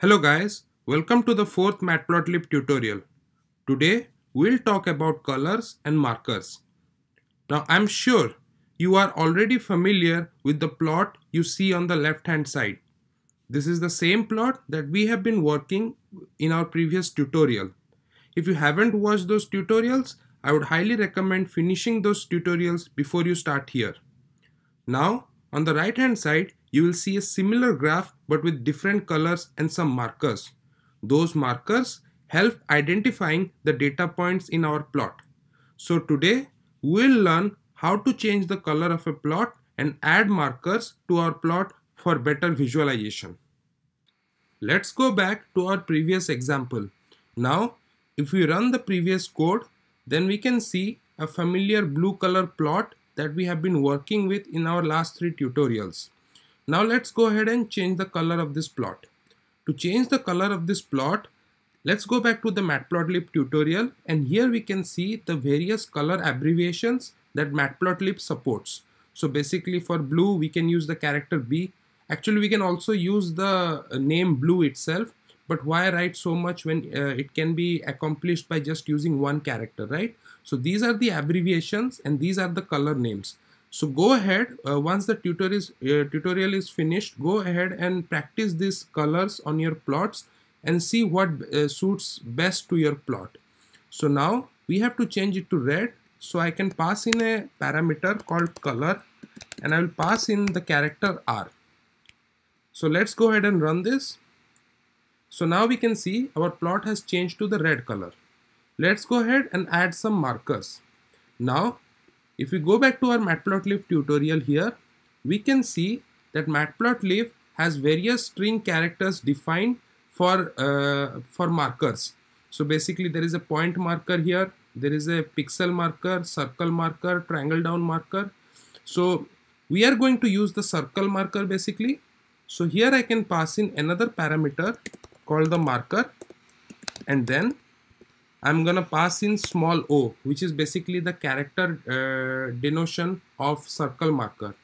Hello guys, welcome to the fourth Matplotlib tutorial. Today we'll talk about colors and markers. Now I'm sure you are already familiar with the plot you see on the left hand side. This is the same plot that we have been working in our previous tutorial. If you haven't watched those tutorials, I would highly recommend finishing those tutorials before you start here. Now on the right hand side, you will see a similar graph but with different colors and some markers. Those markers help identifying the data points in our plot. So today we'll learn how to change the color of a plot and add markers to our plot for better visualization. Let's go back to our previous example. Now if we run the previous code then we can see a familiar blue color plot that we have been working with in our last three tutorials. Now let's go ahead and change the color of this plot. To change the color of this plot, let's go back to the Matplotlib tutorial and here we can see the various color abbreviations that Matplotlib supports. So basically for blue we can use the character B. Actually we can also use the name blue itself but why write so much when uh, it can be accomplished by just using one character right so these are the abbreviations and these are the color names so go ahead uh, once the tutorial is, uh, tutorial is finished go ahead and practice these colors on your plots and see what uh, suits best to your plot so now we have to change it to red so I can pass in a parameter called color and I will pass in the character R so let's go ahead and run this so now we can see our plot has changed to the red color. Let's go ahead and add some markers. Now, if we go back to our matplotlib tutorial here, we can see that matplotlib has various string characters defined for, uh, for markers. So basically there is a point marker here, there is a pixel marker, circle marker, triangle down marker. So we are going to use the circle marker basically. So here I can pass in another parameter called the marker and then I'm gonna pass in small o which is basically the character uh, denotation of circle marker.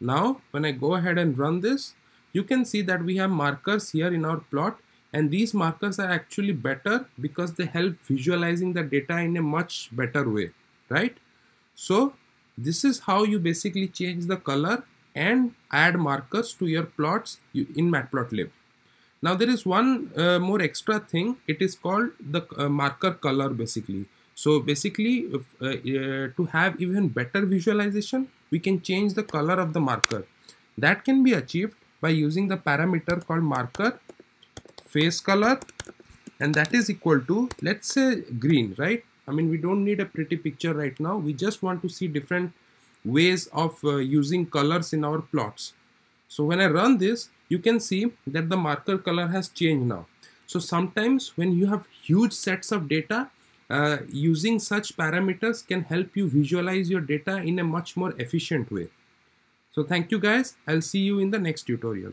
Now when I go ahead and run this you can see that we have markers here in our plot and these markers are actually better because they help visualizing the data in a much better way right so this is how you basically change the color and add markers to your plots in matplotlib now there is one uh, more extra thing. It is called the uh, marker color basically. So basically uh, uh, to have even better visualization, we can change the color of the marker. That can be achieved by using the parameter called marker face color and that is equal to let's say green right i mean we don't need a pretty picture right now we just want to see different ways of uh, using colors in our plots so when i run this you can see that the marker color has changed now. So sometimes when you have huge sets of data, uh, using such parameters can help you visualize your data in a much more efficient way. So thank you guys. I'll see you in the next tutorial.